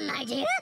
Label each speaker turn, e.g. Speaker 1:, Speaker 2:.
Speaker 1: Welcome, my dear.